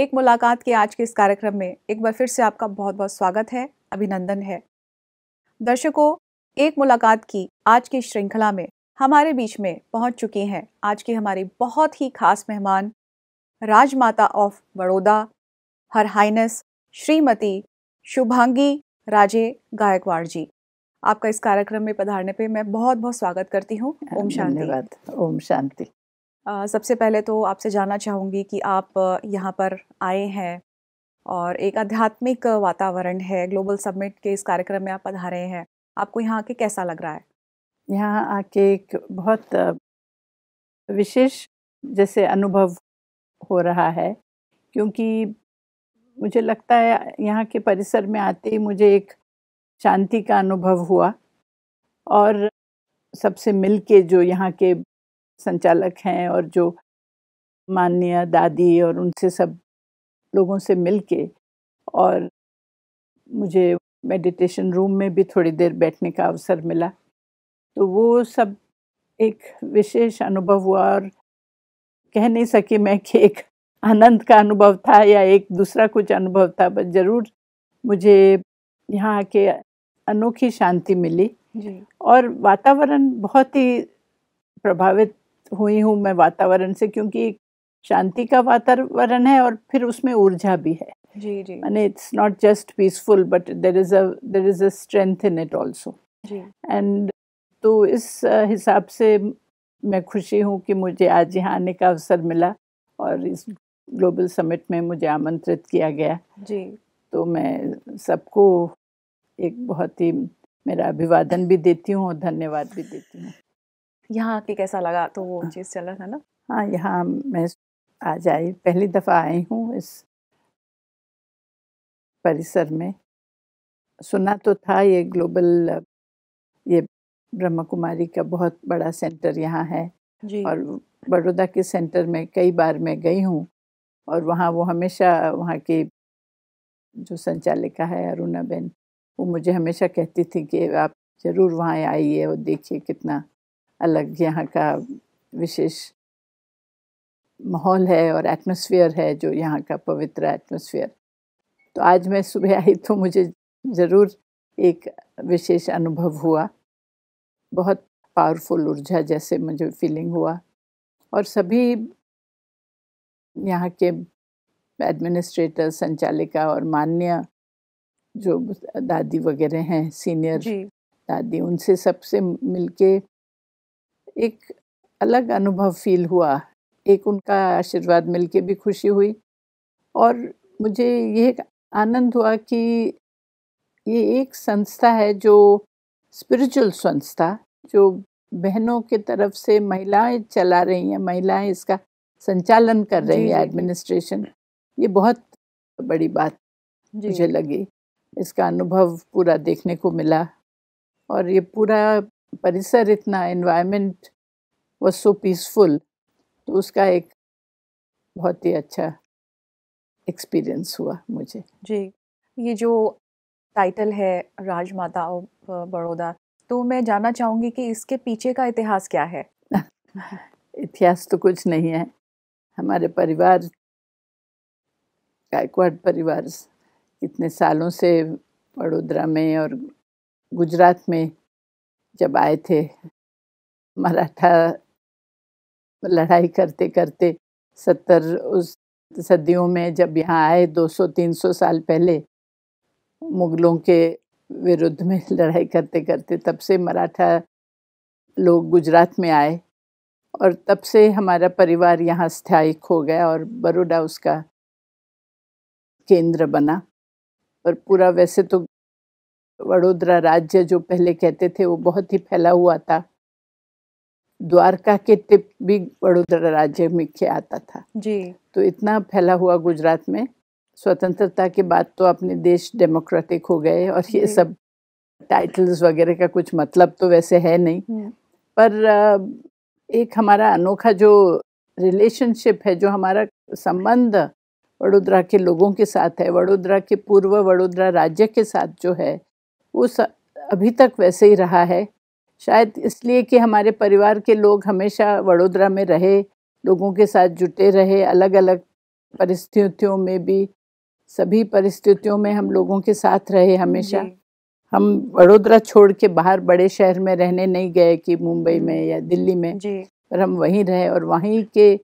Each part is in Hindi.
एक मुलाकात के आज के इस कार्यक्रम में एक बार फिर से आपका बहुत बहुत स्वागत है, अभिनंदन है। दर्शकों, एक मुलाकात की आज की श्रृंखला में हमारे बीच में पहुँच चुकी हैं आज की हमारी बहुत ही खास मेहमान, Rajmata of Baroda, her highness Shrimati Shubhangi Raje Gaekwad ji. आपका इस कार्यक्रम में पधारने पे मैं बहुत बहुत स्वागत करती हूँ। ओम शांति। ओम शांति। सबसे पहले तो आपसे जानना चाहूँगी कि आप यहाँ पर आए हैं और एक आध्यात्मिक वातावरण है, ग्लोबल समिट के इस कार्यक्रम में आप पधारे हैं। आपको यहाँ आके कैसा लग रहा है? यहाँ आके एक बहुत विशेष जैसे अनुभव हो रहा है, क्योंकि मुझे लगता है यहाँ के परिसर में आते ही मुझे एक शांति का अनुभव हुआ और सबसे मिल के जो यहाँ के संचालक हैं और जो माननीय दादी और उनसे सब लोगों से मिल के और मुझे मेडिटेशन रूम में भी थोड़ी देर बैठने का अवसर मिला। तो वो सब एक विशेष अनुभव हुआ और कह नहीं सकी मैं कि एक आनंद का अनुभव था या एक दूसरा कुछ अनुभव था बस ज़रूर मुझे यहाँ आके अनोखी शांति मिली जी। और वातावरण बहुत ही प्रभावित हुई हूँ मैं वातावरण से क्योंकि शांति का वातावरण है और फिर उसमें ऊर्जा भी है। जी जी। माने it's not just peaceful but there is a there is a strength in it also and तो इस हिसाब से मैं खुशी हूँ कि मुझे आज यहाँ आने का अवसर मिला और इस ग्लोबल समिट में मुझे आमंत्रित किया गया। जी। तो मैं सबको एक बहुत ही मेरा अभिवादन भी देती हूँ और धन्यवाद भी देती हूँ। यहाँ आके कैसा लगा? तो वो चीज़ चल रहा था ना? हाँ यहाँ मैं आज आई पहली दफ़ा आई हूँ इस परिसर में। सुना तो था ये ग्लोबल ये ब्रह्म कुमारी का बहुत बड़ा सेंटर यहाँ है जी। और बड़ौदा के सेंटर में कई बार मैं गई हूँ और वहाँ वो हमेशा वहाँ की जो संचालिका है अरुणा बेन वो मुझे हमेशा कहती थी कि आप ज़रूर वहाँ आइए और देखिए कितना अलग यहाँ का विशेष माहौल है और एटमॉस्फेयर है जो यहाँ का पवित्र एटमॉस्फेयर तो आज मैं सुबह आई तो मुझे ज़रूर एक विशेष अनुभव हुआ। बहुत पावरफुल ऊर्जा जैसे मुझे फीलिंग हुआ। और सभी यहाँ के एडमिनिस्ट्रेटर संचालिका और मान्य जो दादी वगैरह हैं सीनियर जी। दादी उनसे सबसे मिलके एक अलग अनुभव फील हुआ। एक उनका आशीर्वाद मिलके भी खुशी हुई। और मुझे ये आनंद हुआ कि ये एक संस्था है जो स्पिरिचुअल संस्था जो बहनों के तरफ़ से महिलाएँ चला रही हैं महिलाएँ इसका संचालन कर रही हैं। एडमिनिस्ट्रेशन ये बहुत बड़ी बात मुझे लगी। इसका अनुभव पूरा देखने को मिला। और ये पूरा परिसर इतना एनवायरनमेंट वाज सो पीसफुल तो उसका एक बहुत ही अच्छा एक्सपीरियंस हुआ मुझे। जी ये जो टाइटल है राजमाता ऑफ़ बड़ौदा तो मैं जानना चाहूँगी कि इसके पीछे का इतिहास क्या है? इतिहास तो कुछ नहीं है। हमारे परिवार गायकवाड़ परिवार इतने सालों से वडोदरा में और गुजरात में जब आए थे, मराठा लड़ाई करते करते सत्तर उस सदियों में जब यहाँ आए 200-300 साल पहले, मुगलों के विरुद्ध में लड़ाई करते करते तब से मराठा लोग गुजरात में आए और तब से हमारा परिवार यहाँ स्थायिक हो गया और बड़ोड़ा उसका केंद्र बना। और पूरा वैसे तो वडोदरा राज्य जो पहले कहते थे वो बहुत ही फैला हुआ था। द्वारका के टिप भी वडोदरा राज्य में के आता था। जी। तो इतना फैला हुआ गुजरात में स्वतंत्रता के बाद तो अपने देश डेमोक्रेटिक हो गए और ये सब टाइटल्स वगैरह का कुछ मतलब तो वैसे है नहीं। हम्म, पर एक हमारा अनोखा जो रिलेशनशिप है जो हमारा संबंध वडोदरा के लोगों के साथ है वडोदरा के पूर्व वडोदरा राज्य के साथ जो है वो अभी तक वैसे ही रहा है। शायद इसलिए कि हमारे परिवार के लोग हमेशा वडोदरा में रहे लोगों के साथ जुटे रहे अलग अलग परिस्थितियों में भी सभी परिस्थितियों में हम लोगों के साथ रहे हमेशा। हम वडोदरा छोड़ के बाहर बड़े शहर में रहने नहीं गए कि मुंबई में हम्म। या दिल्ली में पर हम वहीं रहे और वहीं के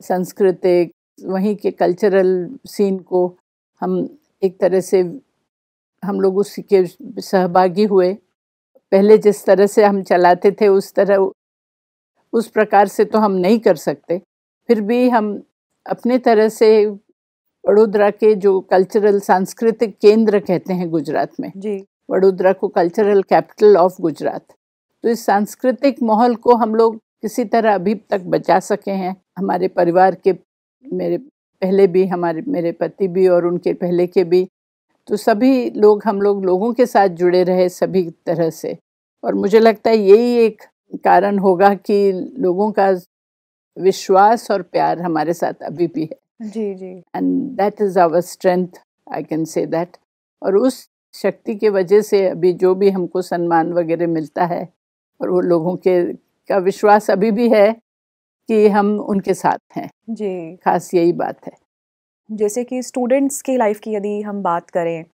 सांस्कृतिक वहीं के कल्चरल सीन को हम एक तरह से हम लोग उसके सहभागी हुए। पहले जिस तरह से हम चलाते थे उस तरह उस प्रकार से तो हम नहीं कर सकते। फिर भी हम अपने तरह से वडोदरा के जो कल्चरल सांस्कृतिक केंद्र कहते हैं गुजरात में जी। वडोदरा को कल्चरल कैपिटल ऑफ़ गुजरात। तो इस सांस्कृतिक माहौल को हम लोग किसी तरह अभी तक बचा सके हैं। हमारे परिवार के मेरे पहले भी हमारे मेरे पति भी और उनके पहले के भी तो सभी लोग हम लोग लोगों के साथ जुड़े रहे सभी तरह से। और मुझे लगता है यही एक कारण होगा कि लोगों का विश्वास और प्यार हमारे साथ अभी भी है। जी जी। And that is our strength I can say that और उस शक्ति के वजह से अभी जो भी हमको सम्मान वगैरह मिलता है और वो लोगों के का विश्वास अभी भी है कि हम उनके साथ हैं। जी। खास यही बात है। जैसे कि स्टूडेंट्स की लाइफ की यदि हम बात करें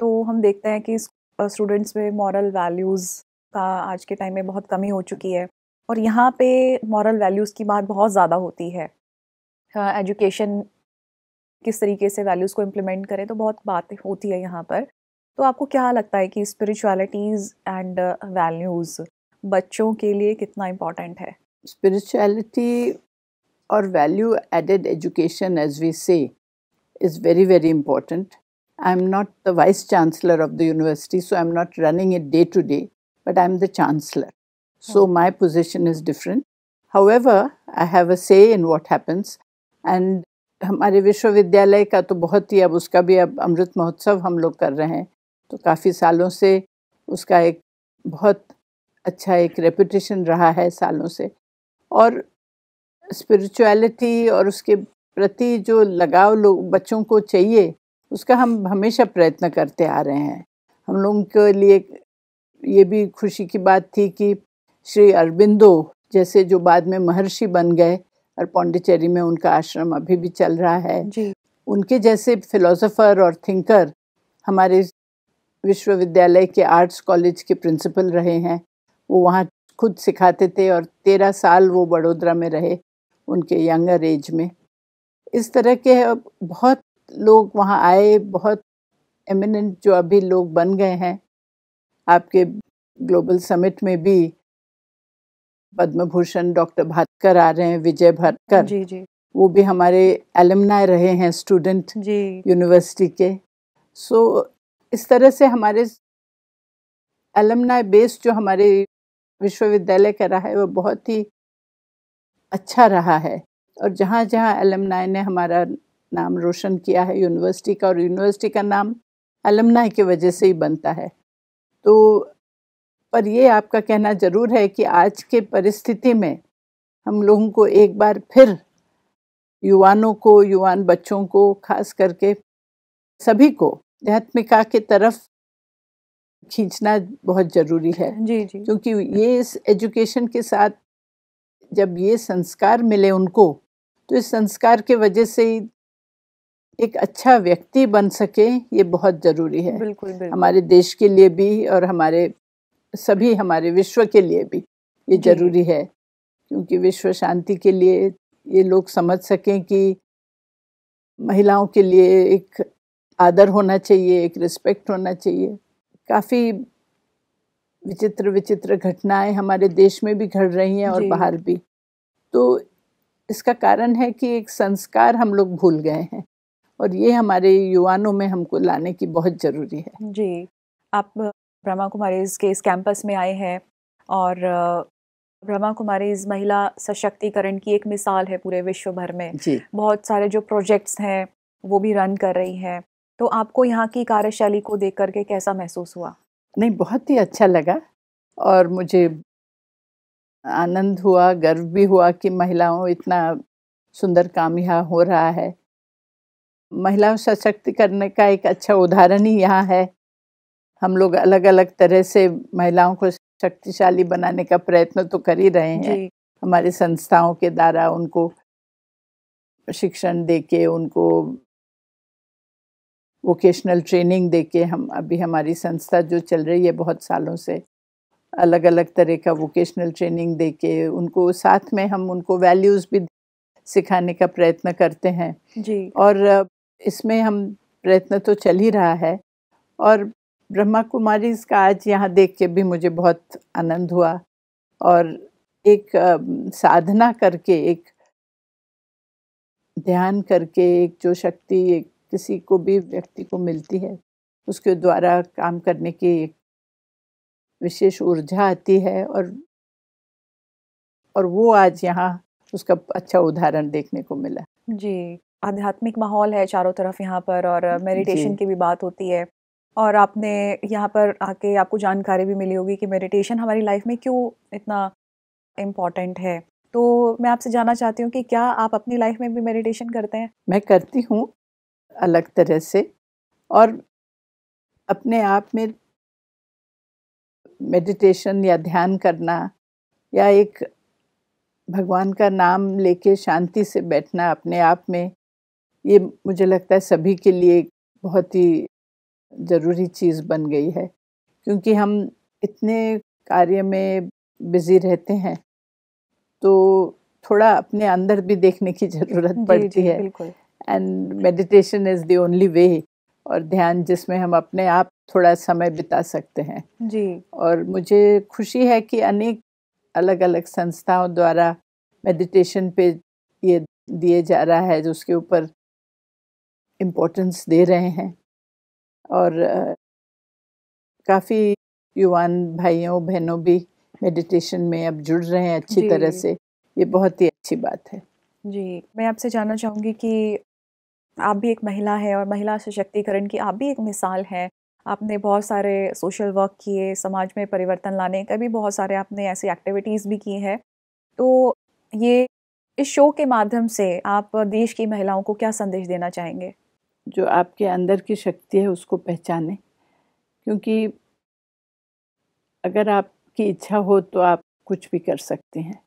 तो हम देखते हैं कि स्टूडेंट्स में मॉरल वैल्यूज़ का आज के टाइम में बहुत कमी हो चुकी है और यहाँ पे मॉरल वैल्यूज़ की बात बहुत ज़्यादा होती है। एजुकेशन किस तरीके से वैल्यूज़ को इम्प्लीमेंट करें तो बहुत बात होती है यहाँ पर। तो आपको क्या लगता है कि स्पिरिचुअलिटीज़ एंड वैल्यूज़ बच्चों के लिए कितना इम्पोर्टेंट है? स्पिरिचुअलिटी और value added education as we say important I am not the vice chancellor of the university so I am not running it day to day but I am the chancellor so my position is different. However i have a say in what happens. And हमारे विश्वविद्यालय का तो बहुत ही अब उसका भी अब अमृत महोत्सव हम लोग कर रहे हैं तो काफ़ी सालों से उसका एक बहुत अच्छा एक रेपुटेशन रहा है सालों से। और स्पिरिचुअलिटी और उसके प्रति जो लगाव लोग बच्चों को चाहिए उसका हम हमेशा प्रयत्न करते आ रहे हैं। हम लोगों के लिए ये भी खुशी की बात थी कि श्री अरबिंदो जैसे जो बाद में महर्षि बन गए और पौंडीचेरी में उनका आश्रम अभी भी चल रहा है जी। उनके जैसे फिलोसोफर और थिंकर हमारे विश्वविद्यालय के आर्ट्स कॉलेज के प्रिंसिपल रहे हैं। वो वहाँ खुद सिखाते थे और तेरह साल वो बड़ोदरा में रहे उनके यंगर एज में। इस तरह के बहुत लोग वहाँ आए बहुत एमिनेंट जो अभी लोग बन गए हैं। आपके ग्लोबल समिट में भी पद्म भूषण डॉक्टर भाटकर आ रहे हैं विजय भाटकर। जी जी। वो भी हमारे एलमनाय रहे हैं स्टूडेंट जी। यूनिवर्सिटी के। सो so, इस तरह से हमारे एलमनाय बेस जो हमारे विश्वविद्यालय का रहा है वो बहुत ही अच्छा रहा है। और जहाँ जहाँ एलमनाय ने हमारा नाम रोशन किया है यूनिवर्सिटी का और यूनिवर्सिटी का नाम एलमनाय की वजह से ही बनता है। तो पर ये आपका कहना ज़रूर है कि आज के परिस्थिति में हम लोगों को एक बार फिर युवानों को युवान बच्चों को खास करके सभी को आध्यात्मिका के तरफ़ खींचना बहुत ज़रूरी है। जी जी। क्योंकि ये इस एजुकेशन के साथ जब ये संस्कार मिले उनको तो इस संस्कार के वजह से ही एक अच्छा व्यक्ति बन सके ये बहुत ज़रूरी है। बिल्कुल, बिल्कुल। हमारे देश के लिए भी और हमारे सभी हमारे विश्व के लिए भी ये ज़रूरी है क्योंकि विश्व शांति के लिए ये लोग समझ सकें कि महिलाओं के लिए एक आदर होना चाहिए एक रिस्पेक्ट होना चाहिए। काफ़ी विचित्र विचित्र घटनाएँ हमारे देश में भी घट रही हैं और बाहर भी। तो इसका कारण है कि एक संस्कार हम लोग भूल गए हैं और ये हमारे युवानों में हमको लाने की बहुत ज़रूरी है। जी आप ब्रह्मा कुमारी के इस कैंपस में आए हैं और ब्रह्मा कुमारी महिला सशक्तिकरण की एक मिसाल है पूरे विश्व भर में। जी। बहुत सारे जो प्रोजेक्ट्स हैं वो भी रन कर रही हैं। तो आपको यहाँ की कार्यशैली को देख करके कैसा महसूस हुआ? नहीं बहुत ही अच्छा लगा और मुझे आनंद हुआ गर्व भी हुआ कि महिलाओं इतना सुंदर काम यहाँ हो रहा है। महिलाओं सशक्ति करने का एक अच्छा उदाहरण ही यहाँ है। हम लोग अलग अलग तरह से महिलाओं को शक्तिशाली बनाने का प्रयत्न तो कर ही रहे हैं। हमारी संस्थाओं के द्वारा उनको शिक्षण देके उनको वोकेशनल ट्रेनिंग देके हम अभी हमारी संस्था जो चल रही है बहुत सालों से अलग अलग तरह का वोकेशनल ट्रेनिंग देके उनको साथ में हम उनको वैल्यूज़ भी सिखाने का प्रयत्न करते हैं। जी। और इसमें हम प्रयत्न तो चल ही रहा है। और ब्रह्मा कुमारी इसका आज यहाँ देख के भी मुझे बहुत आनंद हुआ। और एक साधना करके एक ध्यान करके एक जो शक्ति एक किसी को भी व्यक्ति को मिलती है उसके द्वारा काम करने की एक विशेष ऊर्जा आती है और और वो आज यहाँ उसका अच्छा उदाहरण देखने को मिला। जी आध्यात्मिक माहौल है चारों तरफ़ यहाँ पर और मेडिटेशन की भी बात होती है। और आपने यहाँ पर आके आपको जानकारी भी मिली होगी कि मेडिटेशन हमारी लाइफ में क्यों इतना इम्पोर्टेंट है। तो मैं आपसे जानना चाहती हूँ कि क्या आप अपनी लाइफ में भी मेडिटेशन करते हैं? मैं करती हूँ अलग तरह से और अपने आप में मेडिटेशन या ध्यान करना या एक भगवान का नाम लेके शांति से बैठना अपने आप में ये मुझे लगता है सभी के लिए बहुत ही ज़रूरी चीज़ बन गई है। क्योंकि हम इतने कार्य में बिज़ी रहते हैं तो थोड़ा अपने अंदर भी देखने की ज़रूरत पड़ती है। And meditation is the only way और ध्यान जिसमें हम अपने आप थोड़ा समय बिता सकते हैं। जी। और मुझे खुशी है कि अनेक अलग अलग संस्थाओं द्वारा मेडिटेशन पे ये दिए जा रहा है जो उसके ऊपर इम्पोर्टेंस दे रहे हैं। और काफ़ी युवान भाइयों बहनों भी मेडिटेशन में अब जुड़ रहे हैं अच्छी तरह से। ये बहुत ही अच्छी बात है। जी मैं आपसे जानना चाहूँगी कि आप भी एक महिला है और महिला सशक्तिकरण की आप भी एक मिसाल है। आपने बहुत सारे सोशल वर्क किए, समाज में परिवर्तन लाने का भी बहुत सारे आपने ऐसी एक्टिविटीज़ भी की हैं। तो ये इस शो के माध्यम से आप देश की महिलाओं को क्या संदेश देना चाहेंगे? जो आपके अंदर की शक्ति है उसको पहचाने। क्योंकि अगर आपकी इच्छा हो तो आप कुछ भी कर सकते हैं,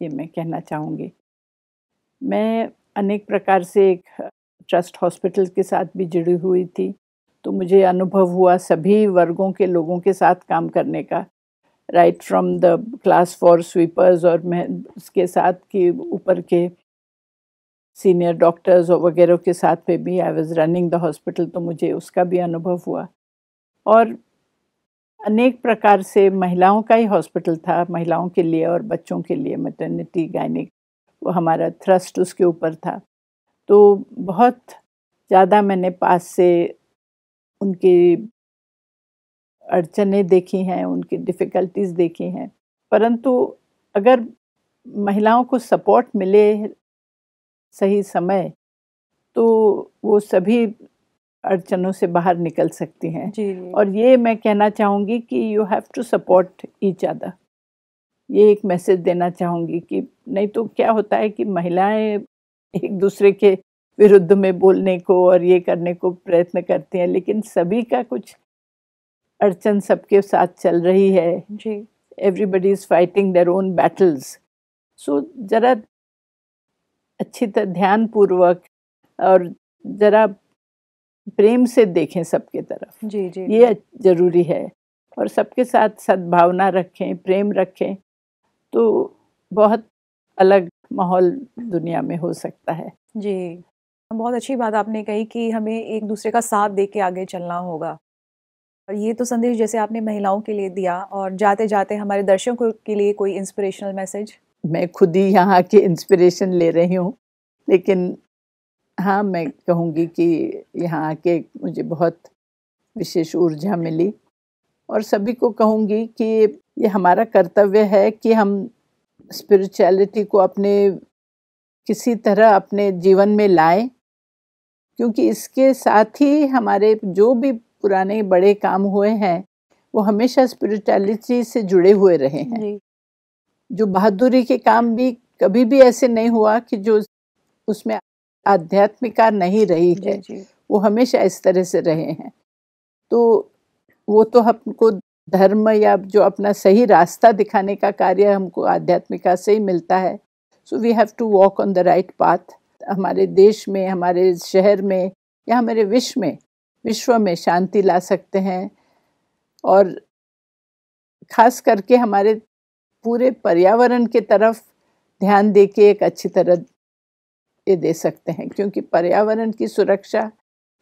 ये मैं कहना चाहूँगी। मैं अनेक प्रकार से एक ट्रस्ट हॉस्पिटल के साथ भी जुड़ी हुई थी। तो मुझे अनुभव हुआ सभी वर्गों के लोगों के साथ काम करने का। Right from the class four sweepers और मैं उसके साथ के ऊपर के सीनियर डॉक्टर्स और वगैरह के साथ पे भी I was running the hospital तो मुझे उसका भी अनुभव हुआ। और अनेक प्रकार से महिलाओं का ही हॉस्पिटल था, महिलाओं के लिए और बच्चों के लिए मटर्निटी गायनिक वो हमारा थ्रस्ट उसके ऊपर था। तो बहुत ज़्यादा मैंने पास से उनकी अड़चने देखी हैं उनकी डिफ़िकल्टीज़ देखी हैं। परंतु अगर महिलाओं को सपोर्ट मिले सही समय तो वो सभी अड़चनों से बाहर निकल सकती हैं। और ये मैं कहना चाहूँगी कि you have to support each other ये एक मैसेज देना चाहूँगी कि नहीं तो क्या होता है कि महिलाएँ एक दूसरे के विरुद्ध में बोलने को और ये करने को प्रयत्न करते हैं लेकिन सभी का कुछ अड़चन सबके साथ चल रही है। जी। Everybody is fighting their own battles so ज़रा अच्छी तरह ध्यान पूर्वक और ज़रा प्रेम से देखें सबके तरफ़। जी जी। ये ज़रूरी है और सबके साथ सद्भावना रखें प्रेम रखें तो बहुत अलग माहौल दुनिया में हो सकता है। जी। बहुत अच्छी बात आपने कही कि हमें एक दूसरे का साथ दे के आगे चलना होगा। और ये तो संदेश जैसे आपने महिलाओं के लिए दिया और जाते जाते हमारे दर्शकों के लिए कोई इंस्पिरेशनल मैसेज मैं खुद ही यहाँ के इंस्पिरेशन ले रही हूँ, लेकिन हाँ मैं कहूँगी कि यहाँ आके मुझे बहुत विशेष ऊर्जा मिली और सभी को कहूँगी कि ये हमारा कर्तव्य है कि हम स्पिरिचुअलिटी को अपने, किसी तरह अपने जीवन में लाएँ। क्योंकि इसके साथ ही हमारे जो भी पुराने बड़े काम हुए हैं वो हमेशा स्पिरिचुअलिटी से जुड़े हुए रहे हैं। जो। बहादुरी के काम भी कभी भी ऐसे नहीं हुआ कि जो उसमें आध्यात्मिका नहीं रही है जी, जी। वो हमेशा इस तरह से रहे हैं। तो वो तो हमको धर्म या जो अपना सही रास्ता दिखाने का कार्य हमको आध्यात्मिका से ही मिलता है। So we have to walk on the right path हमारे देश में, हमारे शहर में या हमारे विश्व में विश्व में शांति ला सकते हैं और खास करके हमारे पूरे पर्यावरण के तरफ़ ध्यान दे के एक अच्छी तरह ये दे सकते हैं, क्योंकि पर्यावरण की सुरक्षा,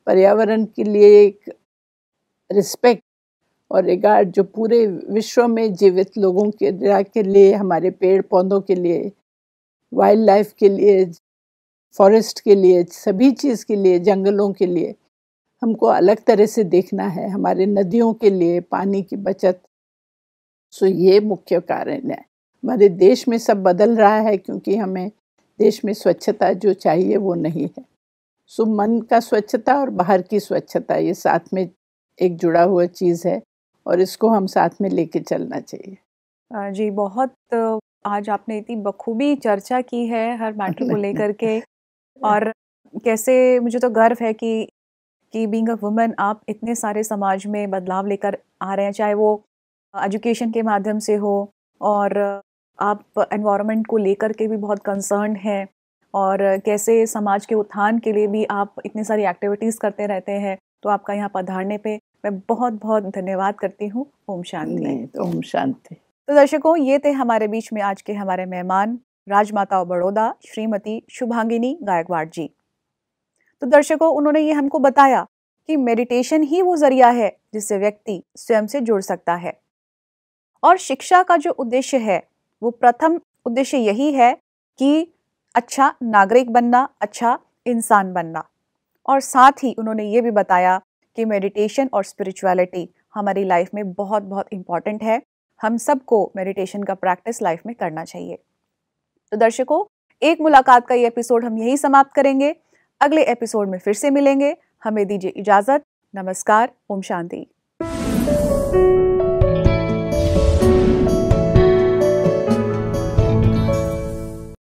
पर्यावरण के लिए एक रिस्पेक्ट और रिगार्ड जो पूरे विश्व में जीवित लोगों के के लिए, हमारे पेड़ पौधों के लिए वाइल्ड लाइफ के लिए फॉरेस्ट के लिए सभी चीज़ के लिए जंगलों के लिए हमको अलग तरह से देखना है हमारे नदियों के लिए पानी की बचत। सो ये मुख्य कारण है। हमारे देश में सब बदल रहा है क्योंकि हमें देश में स्वच्छता जो चाहिए वो नहीं है। सो मन का स्वच्छता और बाहर की स्वच्छता ये साथ में एक जुड़ा हुआ चीज़ है और इसको हम साथ में लेके चलना चाहिए। जी बहुत आज आपने इतनी बखूबी चर्चा की है हर मैटर को लेकर के। और कैसे मुझे तो गर्व है कि कि बींग अ वुमेन आप इतने सारे समाज में बदलाव लेकर आ रहे हैं चाहे वो एजुकेशन के माध्यम से हो और आप एनवायरनमेंट को लेकर के भी बहुत कंसर्न हैं और कैसे समाज के उत्थान के लिए भी आप इतनी सारी एक्टिविटीज़ करते रहते हैं तो आपका यहाँ पधारने पे मैं बहुत बहुत धन्यवाद करती हूँ। ओम शांति। तो ओम शांति। तो दर्शकों ये थे हमारे बीच में आज के हमारे मेहमान। राजमाता बड़ौदा, श्रीमती शुभांगिनी गायकवाड़ जी। तो दर्शकों, उन्होंने ये हमको बताया कि मेडिटेशन ही वो ज़रिया है जिससे व्यक्ति स्वयं से जुड़ सकता है। और शिक्षा का जो उद्देश्य है, वो प्रथम उद्देश्य यही है कि अच्छा नागरिक बनना अच्छा इंसान बनना। और साथ ही उन्होंने ये भी बताया कि मेडिटेशन और स्पिरिचुअलिटी हमारी लाइफ में बहुत बहुत इंपॉर्टेंट है। हम सबको मेडिटेशन का प्रैक्टिस लाइफ में करना चाहिए। तो दर्शकों, एक मुलाकात का ये एपिसोड हम यही समाप्त करेंगे। अगले एपिसोड में फिर से मिलेंगे। हमें दीजिए इजाज़त। नमस्कार। ओम शांति।